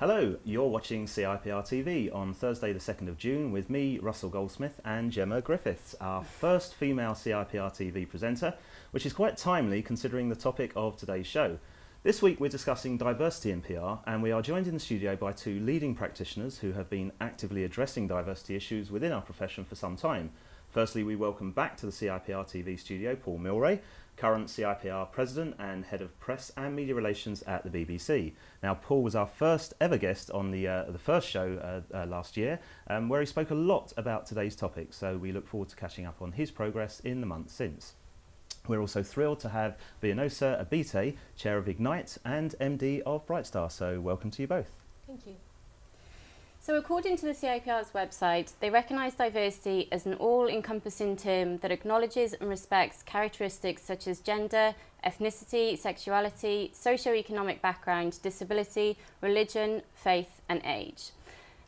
Hello, you're watching CIPR TV on Thursday, the 2nd of June, with me, Russell Goldsmith, and Gemma Griffiths, our first female CIPR TV presenter, which is quite timely considering the topic of today's show. This week we're discussing diversity in PR, and we are joined in the studio by two leading practitioners who have been actively addressing diversity issues within our profession for some time. Firstly, we welcome back to the CIPR TV studio Paul Mylrea, current CIPR President and Head of Press and Media Relations at the BBC. Now, Paul was our first ever guest on the, uh, the first show uh, uh, last year, um, where he spoke a lot about today's topic, so we look forward to catching up on his progress in the months since. We're also thrilled to have Bieneosa Ebite, Chair of Ignite and MD of Brightstar, so welcome to you both. Thank you. So according to the CIPR's website, they recognise diversity as an all-encompassing term that acknowledges and respects characteristics such as gender, ethnicity, sexuality, socio-economic background, disability, religion, faith and age.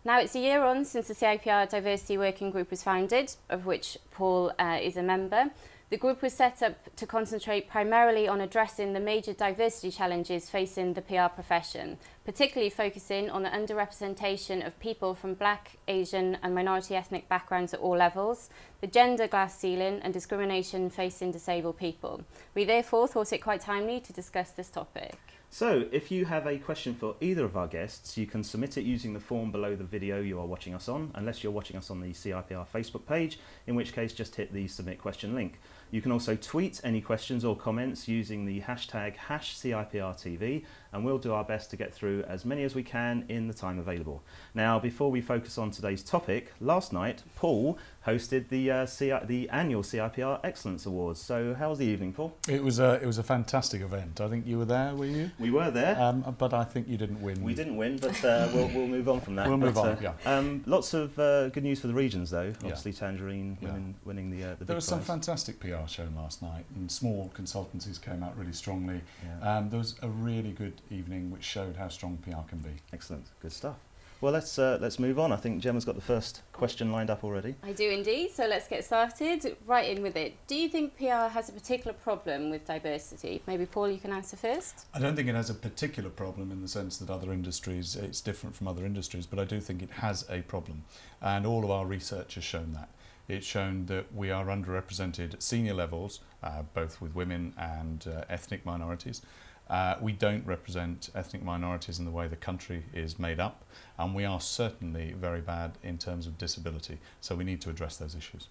Now it's a year on since the CIPR Diversity Working Group was founded, of which Paul uh, is a member, The group was set up to concentrate primarily on addressing the major diversity challenges facing the PR profession, particularly focusing on the underrepresentation of people from black, Asian and minority ethnic backgrounds at all levels, the gender glass ceiling and discrimination facing disabled people. We therefore thought it quite timely to discuss this topic. So, if you have a question for either of our guests, you can submit it using the form below the video you are watching us on, unless you're watching us on the CIPR Facebook page, in which case just hit the submit question link. You can also tweet any questions or comments using the hashtag HashCIPRTV, and we'll do our best to get through as many as we can in the time available. Now, before we focus on today's topic, last night Paul hosted the uh, CI the annual CIPR Excellence Awards. So, how was the evening, Paul? It was a it was a fantastic event. I think you were there, were you? We were there. Um, but I think you didn't win. We didn't win, but uh, we'll, we'll move on from that. We'll move but, on, uh, yeah. Um, lots of uh, good news for the regions, though. Yeah. Obviously, Tangerine Yeah. winning, winning the uh, the There was some fantastic PR shown last night, and small consultancies came out really strongly. Yeah. Um, there was a really good evening which showed how strong PR can be. Excellent, good stuff. Well, let's uh, let's move on. I think Gemma's got the first question lined up already. I do indeed, so let's get started. Right in with it. Do you think PR has a particular problem with diversity? Maybe Paul, you can answer first. I don't think it has a particular problem in the sense that other industries, it's different from other industries, but I do think it has a problem. And all of our research has shown that. It's shown that we are underrepresented at senior levels, uh, both with women and uh, ethnic minorities. Uh, we don't represent ethnic minorities in the way the country is made up, and we are certainly very bad in terms of disability. So we need to address those issues.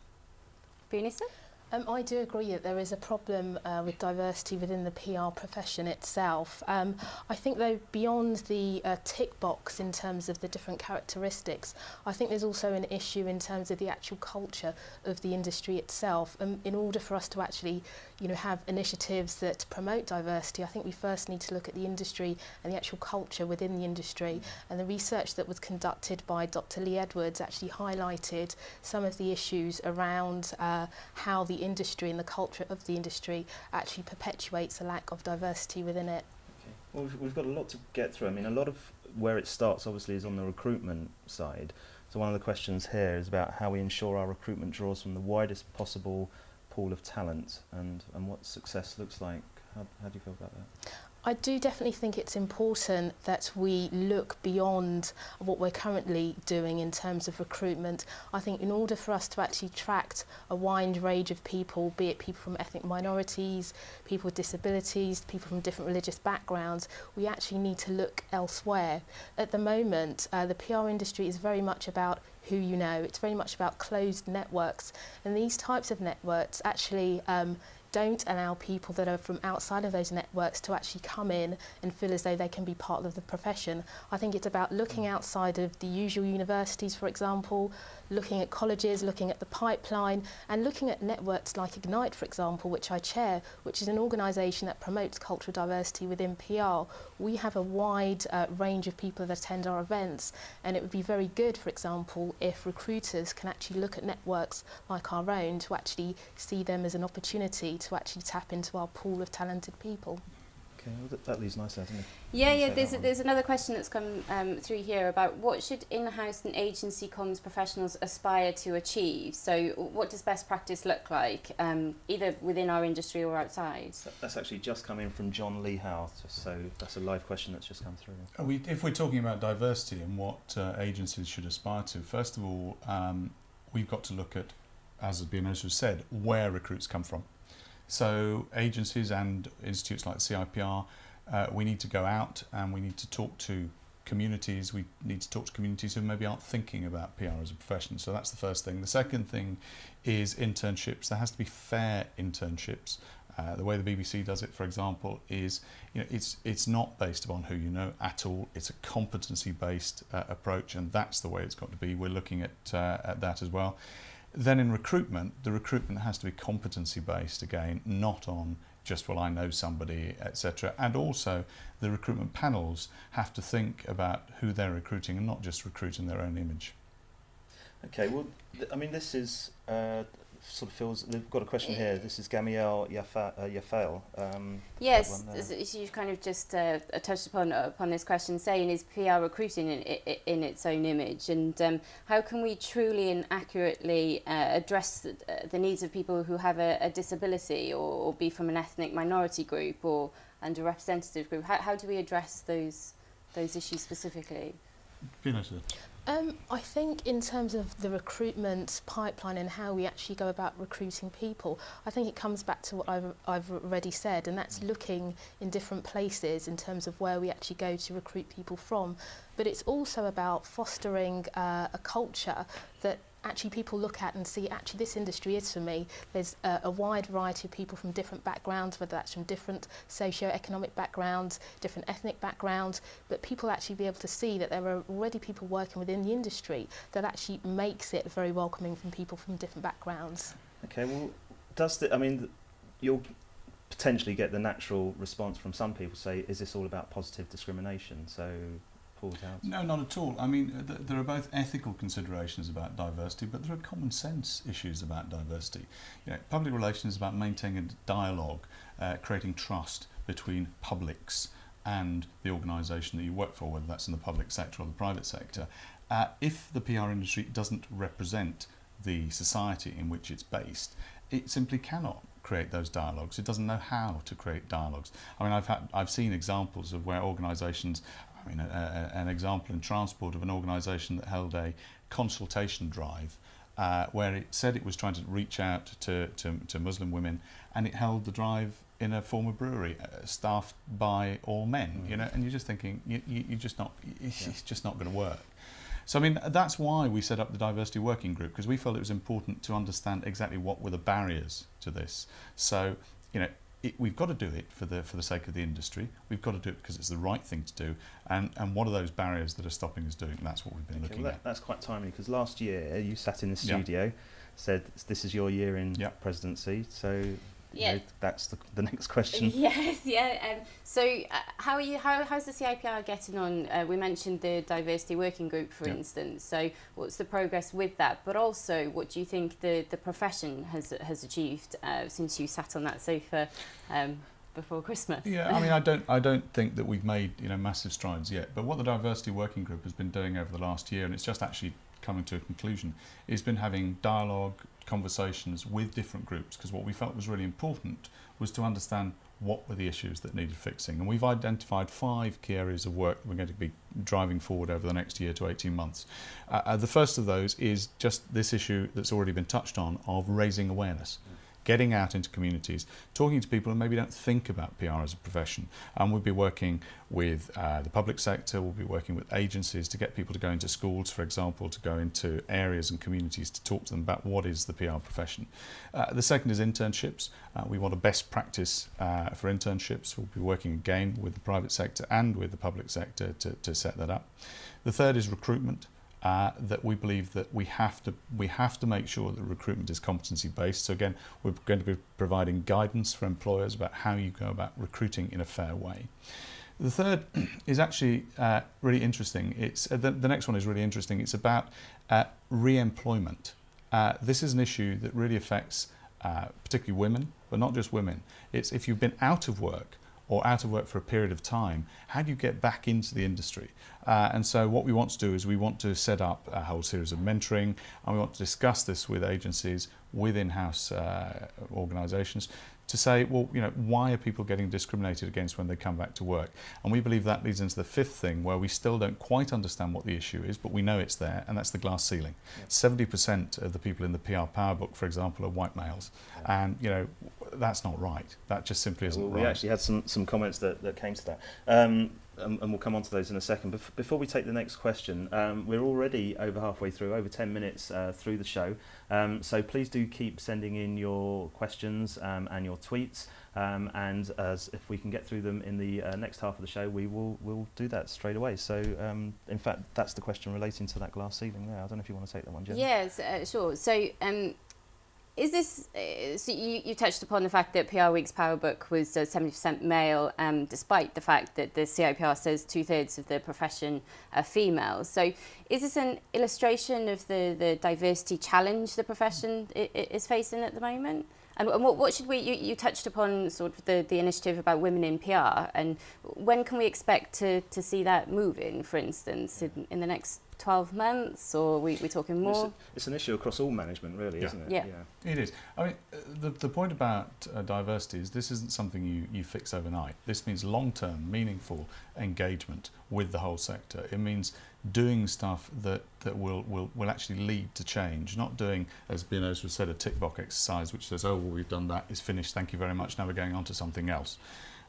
Bieneosa? Um, I do agree that there is a problem uh, with diversity within the PR profession itself. Um, I think, though, beyond the uh, tick box in terms of the different characteristics, I think there's also an issue in terms of the actual culture of the industry itself. Um, in order for us to actually, you know, have initiatives that promote diversity, I think we first need to look at the industry and the actual culture within the industry. And the research that was conducted by Dr. Lee Edwards actually highlighted some of the issues around uh, how the industry and the culture of the industry actually perpetuates a lack of diversity within it. Okay. Well, we've, we've got a lot to get through. I mean, a lot of where it starts, obviously, is on the recruitment side. So one of the questions here is about how we ensure our recruitment draws from the widest possible pool of talent and, and what success looks like. How, how do you feel about that? I do definitely think it's important that we look beyond what we're currently doing in terms of recruitment. I think in order for us to actually attract a wide range of people, be it people from ethnic minorities, people with disabilities, people from different religious backgrounds, we actually need to look elsewhere. At the moment, uh, the PR industry is very much about who you know. It's very much about closed networks. And these types of networks actually um, don't allow people that are from outside of those networks to actually come in and feel as though they can be part of the profession. I think it's about looking outside of the usual universities, for example, looking at colleges, looking at the pipeline, and looking at networks like Ignite, for example, which I chair, which is an organisation that promotes cultural diversity within PR. We have a wide uh, range of people that attend our events, and it would be very good, for example, if recruiters can actually look at networks like our own to actually see them as an opportunity to actually tap into our pool of talented people. Okay, well, that, that leads nicely, doesn't it? Yeah, yeah. There's that one? there's another question that's come um, through here about what should in-house and agency comms professionals aspire to achieve. So, what does best practice look like, um, either within our industry or outside? That's actually just come in from John Lee Howe, so that's a live question that's just come through. Are we, if we're talking about diversity and what uh, agencies should aspire to, first of all, um, we've got to look at, as has been also said, where recruits come from. So agencies and institutes like CIPR, uh, we need to go out and we need to talk to communities. We need to talk to communities who maybe aren't thinking about PR as a profession. So that's the first thing. The second thing is internships. There has to be fair internships. Uh, the way the BBC does it, for example, is you know it's it's not based upon who you know at all. It's a competency-based uh, approach, and that's the way it's got to be. We're looking at uh, at that as well. Then in recruitment, the recruitment has to be competency-based again, not on just well I know somebody, etc. And also the recruitment panels have to think about who they're recruiting and not just recruiting their own image. Okay, well, I mean, this is uh, sort of feels. They've got a question here. This is Gamiel Yafa, uh, Yafael. Um, Yes, one there. as, as you've kind of just uh, touched upon upon this question, saying is PR recruiting in, in, in its own image, and um, how can we truly and accurately uh, address the, uh, the needs of people who have a, a disability or, or be from an ethnic minority group or underrepresented group? How, how do we address those those issues specifically? Um, I think in terms of the recruitment pipeline and how we actually go about recruiting people, I think it comes back to what I've, I've already said, and that's looking in different places in terms of where we actually go to recruit people from. But it's also about fostering uh, a culture that actually people look at and see actually this industry is for me. There's a, a wide variety of people from different backgrounds, whether that's from different socio-economic backgrounds, different ethnic backgrounds, but people actually be able to see that there are already people working within the industry that actually makes it very welcoming from people from different backgrounds. okay, well, does the? I mean, you'll potentially get the natural response from some people say, "Is this all about positive discrimination?" So, Paul Dowd. No, not at all. I mean, th- there are both ethical considerations about diversity, but there are common sense issues about diversity. You know, public relations is about maintaining dialogue, uh, creating trust between publics and the organisation that you work for, whether that's in the public sector or the private sector. Uh, if the PR industry doesn't represent the society in which it's based, it simply cannot create those dialogues. It doesn't know how to create dialogues. I mean, I've had, I've seen examples of where organisations I mean, a, a, an example in transport of an organisation that held a consultation drive uh, where it said it was trying to reach out to, to, to Muslim women and it held the drive in a former brewery uh, staffed by all men, you know, and you're just thinking, you, you, you're just not, it's, Yeah. it's just not going to work. So, I mean, that's why we set up the diversity working group because we felt it was important to understand exactly what were the barriers to this. So, you know, it, we've got to do it for the for the sake of the industry. We've got to do it because it's the right thing to do. And and what are those barriers that are stopping us doing? That's what we've been Okay, looking well, that, at. that's quite timely because last year you sat in the Yeah. studio, said this is your year in Yeah. presidency. So, Yeah. know, that's the, the next question. Yes, yeah. Um, so, uh, how are you? How, how's the CIPR getting on? Uh, we mentioned the diversity working group, for Yeah. instance. So, what's the progress with that? But also, what do you think the, the profession has has achieved uh, since you sat on that sofa um, before Christmas? Yeah, I mean, I don't, I don't think that we've made you know massive strides yet. But what the diversity working group has been doing over the last year, and it's just actually coming to a conclusion, is been having dialogue, conversations with different groups. Because what we felt was really important was to understand what were the issues that needed fixing, and we've identified five key areas of work that we're going to be driving forward over the next year to 18 months. Uh, uh, the first of those is just this issue that's already been touched on of raising awareness getting out into communities, talking to people who maybe don't think about PR as a profession. And we'll be working with uh, the public sector, we'll be working with agencies to get people to go into schools, for example, to go into areas and communities to talk to them about what is the PR profession. Uh, the second is internships. Uh, we want a best practice uh, for internships. We'll be working again with the private sector and with the public sector to, to set that up. The third is recruitment uh, that we believe that we have to we have to make sure that recruitment is competency based. So again, we're going to be providing guidance for employers about how you go about recruiting in a fair way. The third is actually uh, really interesting. It's uh, the, the next one is really interesting. It's about uh, re-employment. Uh, this is an issue that really affects uh, particularly women, but not just women. It's if you've been out of work, or out of work for a period of time, how do you get back into the industry? Uh, and so what we want to do is we want to set up a whole series of mentoring and we want to discuss this with agencies, with in-house uh, organisations to say, well, you know, why are people getting discriminated against when they come back to work? And we believe that leads into the fifth thing where we still don't quite understand what the issue is, but we know it's there, and that's the glass ceiling. Seventy percent of the people in the PR Power Book, for example, are white males, yeah. and you know that's not right. That just simply isn't well, right. We actually had some some comments that, that came to that. Um, and, and we'll come on to those in a second. But before we take the next question, um, we're already over halfway through, over 10 minutes uh, through the show. Um, so please do keep sending in your questions um, and your tweets. Um, and as if we can get through them in the uh, next half of the show, we will we'll do that straight away. So, um, in fact, that's the question relating to that glass ceiling there. I don't know if you want to take that one, Jen. Yes, uh, sure. So, um, is this, uh, so you, you touched upon the fact that PR Week's Power Book was uh, 70% male, um, despite the fact that the CIPR says two thirds of the profession are female. So is this an illustration of the, the diversity challenge the profession is facing at the moment? And, and what, what should we, you, you touched upon sort of the, the initiative about women in PR, and when can we expect to, to see that moving, for instance, in, in the next 12 months, or are we, we talking more? It's, it's, an issue across all management, really, yeah. isn't it? Yeah. yeah. It is. I mean, uh, the, the point about uh, diversity is this isn't something you, you fix overnight. This means long-term, meaningful engagement with the whole sector. It means doing stuff that, that will, will, will actually lead to change, not doing, as Bieneosa said, a tick box exercise which says, oh, well, we've done that, it's finished, thank you very much, now we're going on to something else.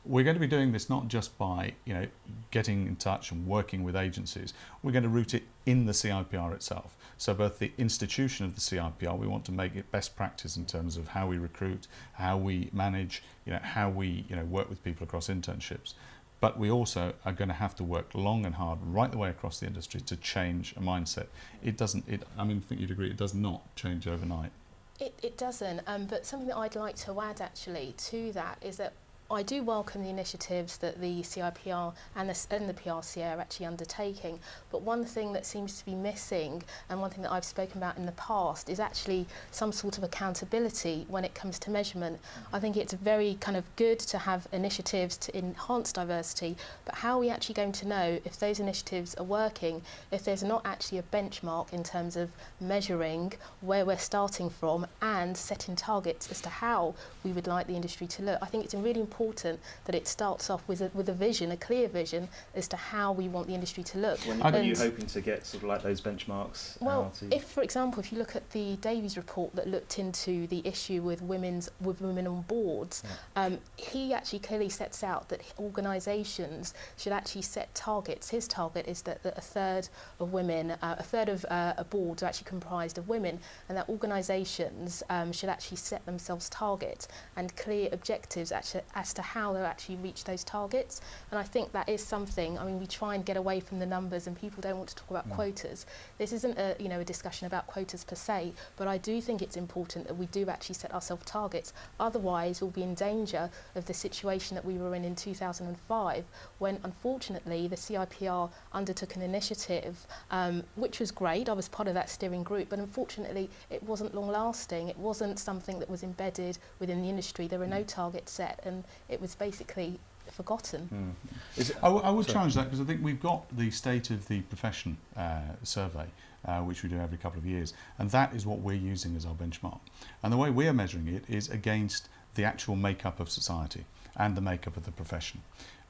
We're going to be doing this not just by you know getting in touch and working with agencies. We're going to root it in the CIPR itself. So both the institution of the CIPR, we want to make it best practice in terms of how we recruit, how we manage, you know, how we you know work with people across internships. But we also are going to have to work long and hard right the way across the industry to change a mindset. It doesn't. It, I mean, I think you'd agree. It does not change overnight. It, it doesn't, um, but something that I'd like to add actually to that is that I do welcome the initiatives that the CIPR and the, and the PRCA are actually undertaking, but one thing that seems to be missing, and one thing that I've spoken about in the past, is actually some sort of accountability when it comes to measurement. I think it's very kind of good to have initiatives to enhance diversity, but how are we actually going to know if those initiatives are working if there's not actually a benchmark in terms of measuring where we're starting from and setting targets as to how we would like the industry to look? I think it's really important important that it starts off with a, with a vision, a clear vision as to how we want the industry to look. When are you hoping to get sort of like those benchmarks? Well, if for example, if you look at the Davies report that looked into the issue with women's with women on boards, yeah. um, he actually clearly sets out that organisations should actually set targets. His target is that, that a third of women, uh, a third of uh, a board are actually comprised of women, and that organisations um, should actually set themselves targets and clear objectives actually as as to how they'll actually reach those targets. And I think that is something, I mean, we try and get away from the numbers and people don't want to talk about mm. quotas. This isn't a, you know, a discussion about quotas per se, but I do think it's important that we do actually set ourselves targets. Otherwise, we'll be in danger of the situation that we were in in 2005, when unfortunately the CIPR undertook an initiative, um, which was great. I was part of that steering group, but unfortunately it wasn't long lasting. It wasn't something that was embedded within the industry. There were no mm. targets set, and it was basically forgotten. Mm. I, I would Sorry. challenge that because I think we've got the state of the profession uh, survey, uh, which we do every couple of years, and that is what we're using as our benchmark. And the way we are measuring it is against the actual makeup of society and the makeup of the profession.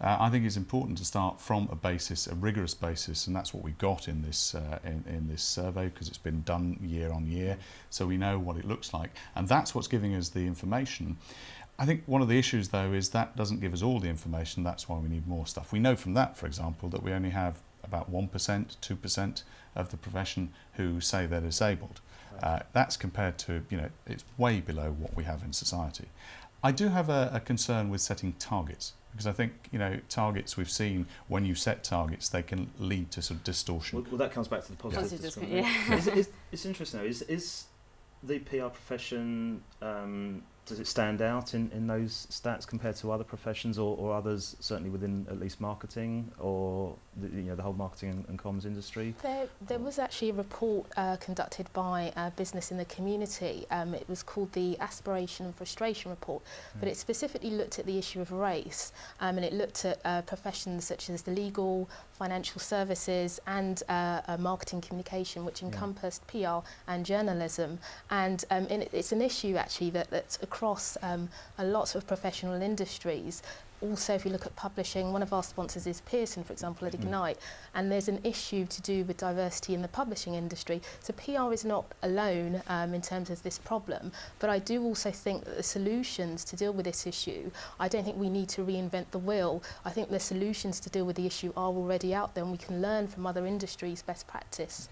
Uh, I think it's important to start from a basis, a rigorous basis, and that's what we got in this uh, in, in this survey because it's been done year on year, so we know what it looks like, and that's what's giving us the information. I think one of the issues, though, is that doesn't give us all the information. That's why we need more stuff. We know from that, for example, that we only have about 1%, 2% of the profession who say they're disabled. Uh, that's compared to, you know, it's way below what we have in society. I do have a, a concern with setting targets because I think you know targets we've seen when you set targets they can lead to sort of distortion. Well, well that comes back to the positive. positive yeah. it's, it's, it's interesting though. Is is the PR profession um, does it stand out in, in those stats compared to other professions or, or others certainly within at least marketing or the, you know the whole marketing and, and comms industry? There, there was actually a report uh, conducted by uh, Business in the Community. Um, it was called the Aspiration and Frustration Report, but Mm. it specifically looked at the issue of race um, and it looked at uh, professions such as the legal, financial services and uh, uh, marketing communication, which Yeah. encompassed PR and journalism. And um, in, it's an issue actually that, that's across um, a lot of professional industries. Also, if you look at publishing, one of our sponsors is Pearson, for example, at Mm. Ignite, and there's an issue to do with diversity in the publishing industry. So PR is not alone um, in terms of this problem, but I do also think that the solutions to deal with this issue, I don't think we need to reinvent the wheel. I think the solutions to deal with the issue are already out there, and we can learn from other industries' best practice.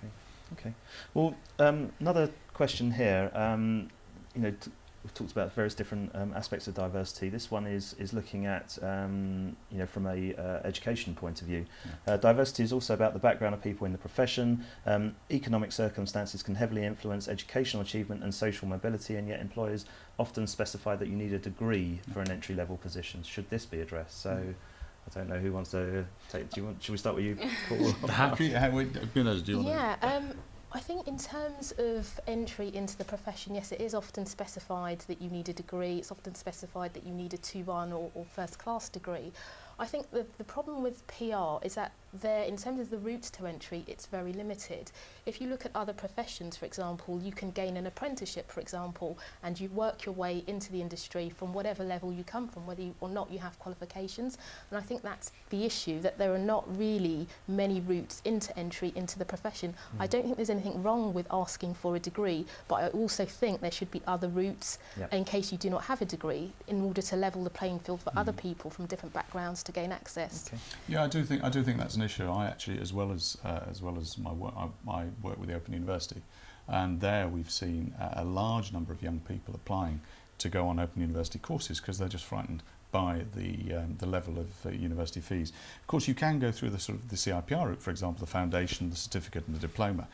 Okay. Well, um, another question here. Um, you know, we've talked about various different um, aspects of diversity. This one is is looking at um, you know from a uh, education point of view. Yeah. Uh, diversity is also about the background of people in the profession. Um, economic circumstances can heavily influence educational achievement and social mobility, and yet employers often specify that you need a degree for an entry level position. Should this be addressed? So. Mm. I don't know who wants to take. Do you want? Should we start with you, Paul? Happy, how, we, do you want Yeah, um, I think in terms of entry into the profession, yes, it is often specified that you need a degree. It's often specified that you need a 2-1 or, or first class degree. I think the, the problem with PR is that there, in terms of the routes to entry, it's very limited. If you look at other professions, for example, you can gain an apprenticeship, for example, and you work your way into the industry from whatever level you come from, whether you, or not you have qualifications. And I think that's the issue, that there are not really many routes into entry into the profession. I don't think there's anything wrong with asking for a degree, but I also think there should be other routes Yep. in case you do not have a degree in order to level the playing field for other Mm. people from different backgrounds to gain access. Okay. Yeah, I do think I do think that's an issue. I actually, as well as uh, as well as my work, I, I work with the Open University, and there we've seen a, large number of young people applying to go on Open University courses because they're just frightened by the um, the level of uh, university fees. Of course, you can go through the sort of the CIPR route, for example, the foundation, the certificate, and the diploma.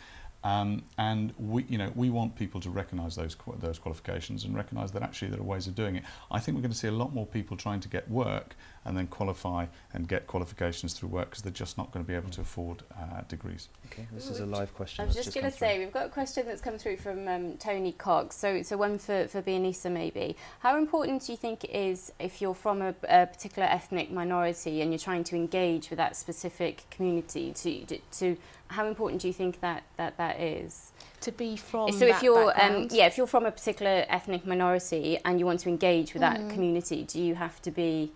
Um, and we, you know, we want people to recognise those qu- those qualifications and recognise that actually there are ways of doing it. I think we're going to see a lot more people trying to get work and then qualify and get qualifications through work because they're just not going to be able to afford uh, degrees. Okay, this is a live question. I was that's just, going to through. say, we've got a question that's come through from um, Tony Cox. So, so one for, for Bieneosa maybe. How important do you think it is if you're from a, a particular ethnic minority and you're trying to engage with that specific community? To, to how important do you think that that, that is? To be from so if you're um, yeah, if you're from a particular ethnic minority and you want to engage with that Mhm. community, do you have to be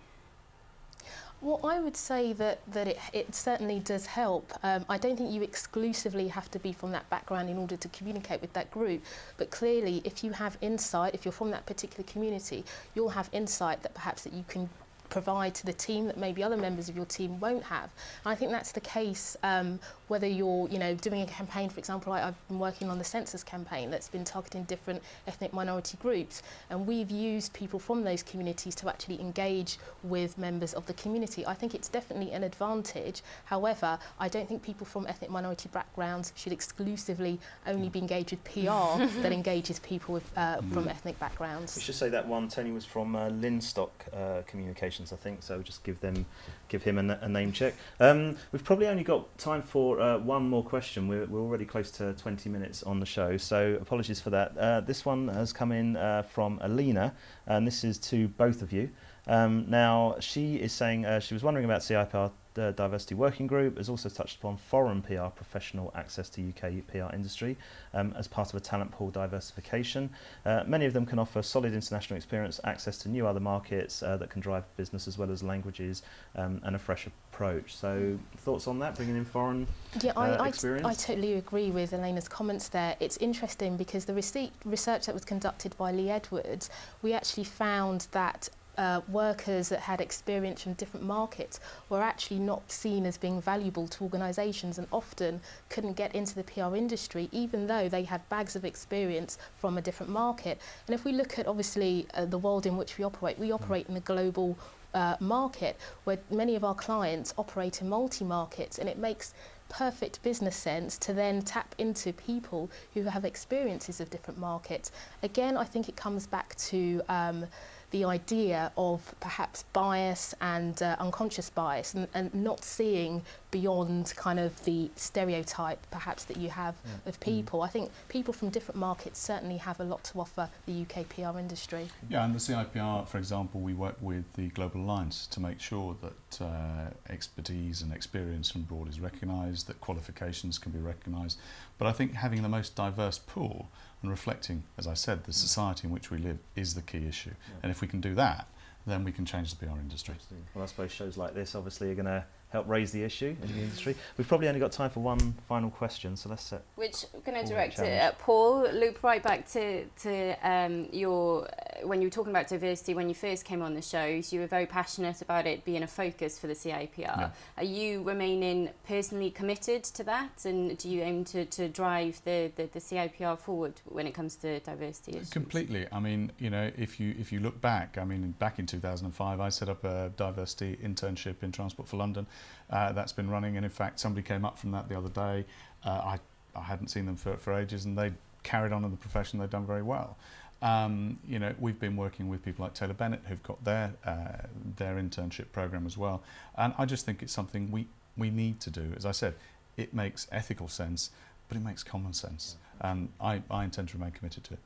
Well, I would say that, that it, it certainly does help. Um, I don't think you exclusively have to be from that background in order to communicate with that group. But clearly, if you have insight, if you're from that particular community, you'll have insight that perhaps that you can provide to the team that maybe other members of your team won't have. And I think that's the case um, whether you're you know doing a campaign for example I, I've been working on the census campaign that's been targeting different ethnic minority groups and we've used people from those communities to actually engage with members of the community. I think it's definitely an advantage. However, I don't think people from ethnic minority backgrounds should exclusively only be engaged with PR that engages people with, uh, from ethnic backgrounds. We backgrounds. should say that one Tony was from uh, Linstock uh, Communications, I think. So just give them, give him a, a name check. Um, we've probably only got time for uh, one more question. We're, we're already close to 20 minutes on the show, so apologies for that. Uh, this one has come in uh, from Alina, and this is to both of you. Um, now she is saying uh, she was wondering about CIPR uh, diversity working group has also touched upon foreign PR professional access to UK PR industry um, as part of a talent pool diversification. Uh, many of them can offer solid international experience, access to new other markets uh, that can drive business as well as languages um, and a fresh approach. So, thoughts on that, bringing in foreign? Yeah, uh, I, I, experience? I totally agree with Elena's comments there. It's interesting because the research that was conducted by Lee Edwards, we actually found that uh, workers that had experience from different markets were actually not seen as being valuable to organisations and often couldn't get into the PR industry even though they had bags of experience from a different market. And if we look at obviously uh, the world in which we operate, we operate in a global uh, market where many of our clients operate in multi-markets and it makes perfect business sense to then tap into people who have experiences of different markets. Again, I think it comes back to um, the idea of perhaps bias and uh, unconscious bias and, and not seeing beyond kind of the stereotype perhaps that you have Yeah. of people. I think people from different markets certainly have a lot to offer the UK PR industry. Yeah, and the CIPR, for example, we work with the Global Alliance to make sure that uh, expertise and experience from abroad is recognised, that qualifications can be recognised. But I think having the most diverse pool and reflecting, as I said, the Mm. society in which we live is the key issue. Yeah. And if we can do that, then we can change the PR industry. Well, I suppose shows like this obviously are going to help raise the issue in the industry. We've probably only got time for one final question, so let's set. Which I'm going to direct it at Paul. Loop right back to to um, your when you were talking about diversity when you first came on the shows. You were very passionate about it being a focus for the CIPR. Yeah. Are you remaining personally committed to that, and do you aim to, to drive the, the, the CIPR forward when it comes to diversity issues? Completely. I mean, you know, if you if you look back, I mean, back in 2005, I set up a diversity internship in Transport for London. Uh, that's been running, and in fact, somebody came up from that the other day. Uh, I I hadn't seen them for for ages, and they carried on in the profession. They've done very well. Um, you know, we've been working with people like Taylor Bennett, who've got their uh, their internship program as well, and I just think it's something we we need to do. As I said, it makes ethical sense, but it makes common sense, and I, I intend to remain committed to it.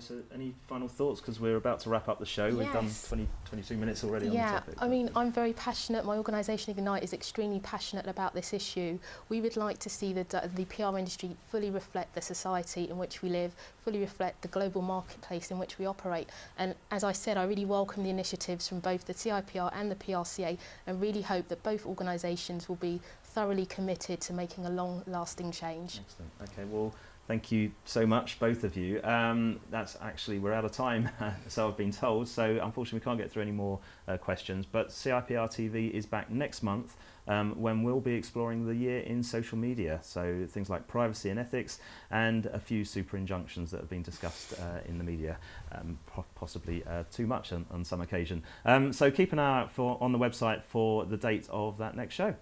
So any final thoughts? Because we're about to wrap up the show. We've done Yes. 20, 22 minutes already on the Yeah, topic. I mean, I'm very passionate. My organisation Ignite is extremely passionate about this issue. We would like to see the, the PR industry fully reflect the society in which we live, fully reflect the global marketplace in which we operate. And as I said, I really welcome the initiatives from both the CIPR and the PRCA and really hope that both organisations will be thoroughly committed to making a long-lasting change. Excellent. Okay, well, thank you so much, both of you. Um, that's actually, we're out of time, so I've been told. So unfortunately, we can't get through any more uh, questions. But CIPR TV is back next month um, when we'll be exploring the year in social media. So things like privacy and ethics, and a few super injunctions that have been discussed uh, in the media, um, po- possibly uh, too much on, on some occasion. Um, so keep an eye out for on the website for the date of that next show.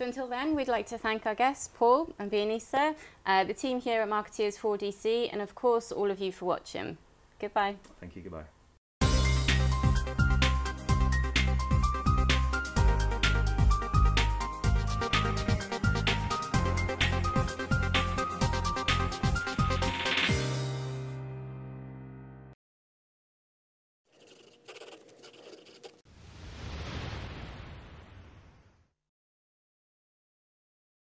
So until then, we'd like to thank our guests, Paul and Bieneosa, uh, the team here at Markettiers 4DC, and of course, all of you for watching. Goodbye. Thank you. Goodbye.